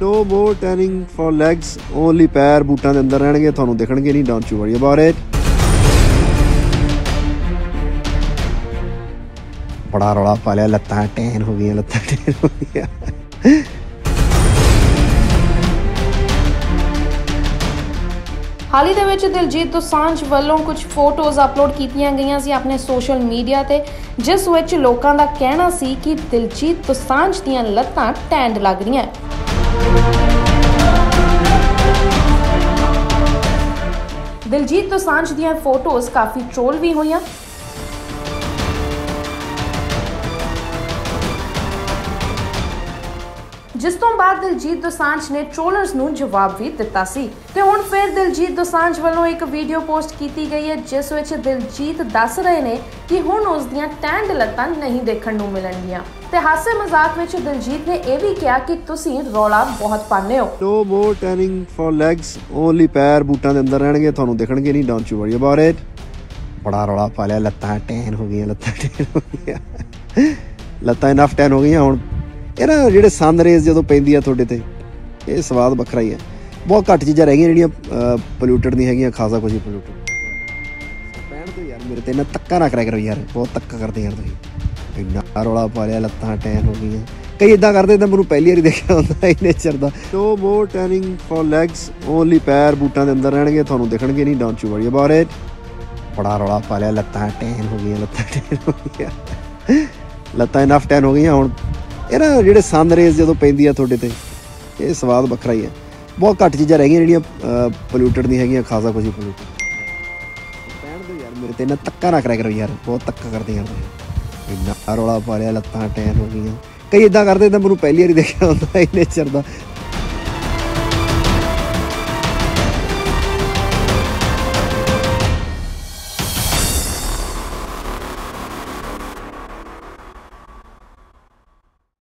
No more tanning for legs only ਪੈਰ ਬੂਟਾਂ ਦੇ ਅੰਦਰ ਰਹਿਣਗੇ, ਤੁਹਾਨੂੰ ਦਿਖਣਗੇ ਨਹੀਂ don't you worry about it ਬੜਾ ਰੌਲਾ ਪਾ ਲਿਆ, ਲੱਤਾਂ ਟੈਨ ਹੋ ਗਈਆਂ, ਲੱਤਾਂ ਟੈਨ ਹੋ ਗਈਆਂ। ਹਾਲ ਹੀ ਦੇ ਵਿੱਚ ਦਿਲਜੀਤ ਦੋਸਾਂਝ ਵੱਲੋਂ ਕੁਝ ਫੋਟੋਜ਼ ਅਪਲੋਡ ਕੀਤੀਆਂ ਗਈਆਂ ਸੀ ਆਪਣੇ ਸੋਸ਼ਲ ਮੀਡੀਆ ਤੇ, ਜਿਸ ਵਿੱਚ ਲੋਕਾਂ ਦਾ ਕਹਿਣਾ ਸੀ ਕਿ ਦਿਲਜੀਤ ਦੋਸਾਂਝ ਦੀਆਂ ਲੱਤਾਂ ਟੈਂਡ ਲੱਗ ਰਹੀਆਂ। ਦਿਲਜੀਤ ਦੋਸਾਂਝ ਦੀਆਂ ਫੋਟੋਜ਼ ਕਾਫੀ ਟ੍ਰੋਲ ਵੀ ਹੋਈਆਂ। ਜਿਸ ਤੋਂ ਬਾਅਦ ਦਿਲਜੀਤ ਦੋਸਾਂਝ ਨੇ ਟ੍ਰੋਲਰਸ ਨੂੰ ਜਵਾਬ ਵੀ ਦਿੱਤਾ ਸੀ। ਤੇ ਹੁਣ ਫਿਰ ਦਿਲਜੀਤ ਦੋਸਾਂਝ ਵੱਲੋਂ ਇੱਕ ਵੀਡੀਓ ਪੋਸਟ ਕੀਤੀ ਗਈ ਹੈ, ਜਿਸ ਵਿੱਚ ਦਿਲਜੀਤ ਦੱਸ ਰਹੇ ਨੇ ਕਿ ਹੁਣ ਉਸ ਦੀਆਂ ਟੈਂਡ ਲੱਤਾਂ ਨਹੀਂ ਦੇਖਣ ਨੂੰ ਮਿਲਣਗੀਆਂ। ਤੇ ਹਾਸੇ ਮਜ਼ਾਕ ਵਿੱਚ ਦਿਲਜੀਤ ਨੇ ਇਹ ਵੀ ਕਿਹਾ ਕਿ ਤੁਸੀਂ ਰੌਲਾ ਬਹੁਤ ਪਾਉਂਦੇ ਹੋ। No more tanning for legs only ਪੈਰ ਬੂਟਾਂ ਦੇ ਅੰਦਰ ਰਹਿਣਗੇ, ਤੁਹਾਨੂੰ ਦਿਖਣਗੇ ਨਹੀਂ don't you worry about it ਬੜਾ ਰੌਲਾ ਪਾ ਲਿਆ, ਲੱਤਾਂ ਟੈਨ ਹੋ ਗਈਆਂ, ਲੱਤਾਂ ਟੈਨ ਹੋ ਗਈਆਂ। ਲੱਤਾਂ ਇਨਫ ਟੈਨ ਹੋ ਗਈਆਂ, ਹੁਣ ਇਹ ਨਾ ਜਿਹੜੇ ਸਨ ਰੇਜ਼ ਜਦੋਂ ਪੈਂਦੀ ਆ ਤੁਹਾਡੇ ਤੇ? ਇਹ ਸਵਾਦ ਵੱਖਰਾ ਹੀ ਹੈ। ਬਹੁਤ ਘੱਟ ਚੀਜ਼ਾਂ ਰਹਿ ਗਈਆਂ ਜਿਹੜੀਆਂ ਪੋਲਿਊਟਡ ਨਹੀਂ ਹੈਗੀਆਂ, ਖਾਸਾ ਕੁਝ ਪੋਲਿਊਟਡ ਪੈਣ ਤੋਂ ਯਾਰ, ਮੇਰੇ ਤੇ ਨਾ ਤੱਕਾ ਨਾ ਕਰਿਆ ਕਰੋ ਯਾਰ। ਬਹੁਤ ਤੱਕਾ ਕਰਦੇ ਯਾਰ ਤੁਸੀਂ। ਇੰਨਾ ਰੌਲਾ ਪਾ ਲਿਆ, ਲੱਤਾਂ ਟੈਨ ਹੋ ਗਈਆਂ। ਕਈ ਇਦਾਂ ਕਰਦੇ ਤਾਂ ਮੈਨੂੰ ਪਹਿਲੀ ਵਾਰੀ ਦੇਖਿਆ ਹੁੰਦਾ ਇੰਨੇ ਚਿਰ ਦਾ। No more tanning for legs only ਪੈਰ ਬੂਟਾਂ ਦੇ ਅੰਦਰ ਰਹਿਣਗੇ, ਤੁਹਾਨੂੰ ਦਿਖਣਗੇ ਨਹੀਂ don't you worry about it ਬੜਾ ਰੌਲਾ ਪਾ ਲਿਆ, ਲੱਤਾਂ ਟੈਨ ਹੋ ਗਈਆਂ, ਲੱਤਾਂ ਟੈਨ ਹੋ ਗਈਆਂ। ਲੱਤਾਂ ਇਨਫ ਟੈਨ ਹੋ ਗਈਆਂ, ਹੁਣ ਇਹ ਨਾ ਜਿਹੜੇ ਸਨ ਰੇਜ਼ ਜਦੋਂ ਪੈਂਦੀ ਆ ਤੁਹਾਡੇ ਤੇ, ਇਹ ਸਵਾਦ ਵੱਖਰਾ ਹੀ ਹੈ ਬਹੁਤ ਘੱਟ ਚੀਜ਼ਾਂ ਰਹਿ ਗਈਆਂ ਜਿਹੜੀਆਂ ਪੋਲਿਊਟਡ ਨਹੀਂ ਹੈਗੀਆਂ, ਖਾਸਾ ਕੁਝ ਪੋਲਿਊਟਡ ਪੈਣ ਤੋਂ ਯਾਰ, ਮੇਰੇ ਤੇ ਨਾ ਤੱਕਾ ਨਾ ਕਰਿਆ ਕਰੋ ਯਾਰ, ਬਹੁਤ ਤੱਕਾ ਕਰਦੇ ਯਾਰ ਇੰਨਾ ਰੌਲਾ ਪਾ ਲਿਆ, ਲੱਤਾਂ ਟੈਨ ਹੋ ਗਈਆਂ। ਕਈ ਇਦਾਂ ਕਰਦੇ, ਤਾਂ ਮੈਨੂੰ ਪਹਿਲੀ ਵਾਰੀ ਦੇਖਿਆ ਹੁੰਦਾ, ਇੰਨੇ ਚਿਰ ਦਾ।